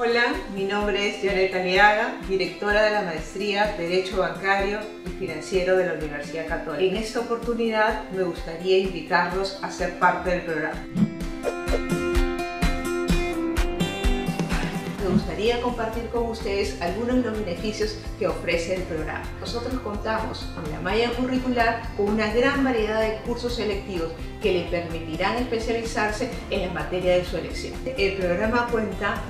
Hola, mi nombre es Janet Aliaga, directora de la Maestría Derecho Bancario y Financiero de la Universidad Católica. En esta oportunidad me gustaría invitarlos a ser parte del programa. Me gustaría compartir con ustedes algunos de los beneficios que ofrece el programa. Nosotros contamos con la malla curricular con una gran variedad de cursos selectivos que le permitirán especializarse en la materia de su elección. El programa cuenta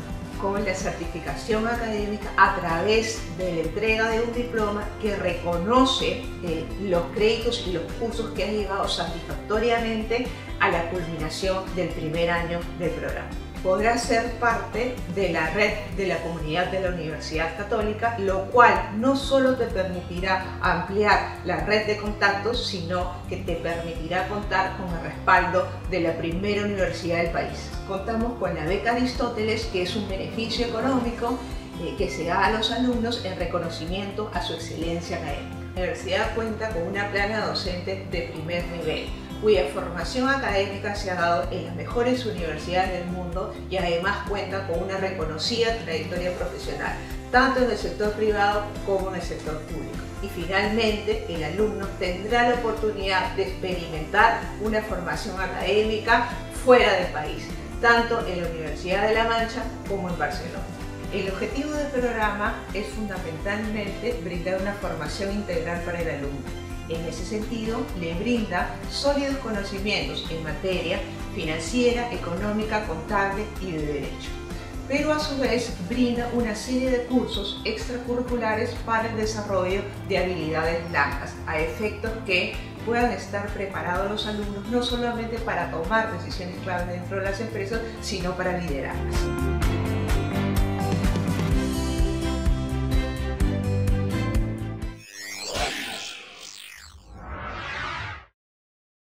con la certificación académica a través de la entrega de un diploma que reconoce eh, los créditos y los cursos que han llegado satisfactoriamente a la culminación del primer año del programa podrá ser parte de la red de la comunidad de la Universidad Católica, lo cual no solo te permitirá ampliar la red de contactos, sino que te permitirá contar con el respaldo de la primera universidad del país. Contamos con la beca Aristóteles, que es un beneficio económico eh, que se da a los alumnos en reconocimiento a su excelencia académica. La universidad cuenta con una plana docente de primer nivel cuya formación académica se ha dado en las mejores universidades del mundo y además cuenta con una reconocida trayectoria profesional, tanto en el sector privado como en el sector público. Y finalmente, el alumno tendrá la oportunidad de experimentar una formación académica fuera del país, tanto en la Universidad de La Mancha como en Barcelona. El objetivo del programa es fundamentalmente brindar una formación integral para el alumno en ese sentido, le brinda sólidos conocimientos en materia financiera, económica, contable y de derecho. Pero a su vez brinda una serie de cursos extracurriculares para el desarrollo de habilidades blancas, a efectos que puedan estar preparados los alumnos no solamente para tomar decisiones claves dentro de las empresas, sino para liderarlas.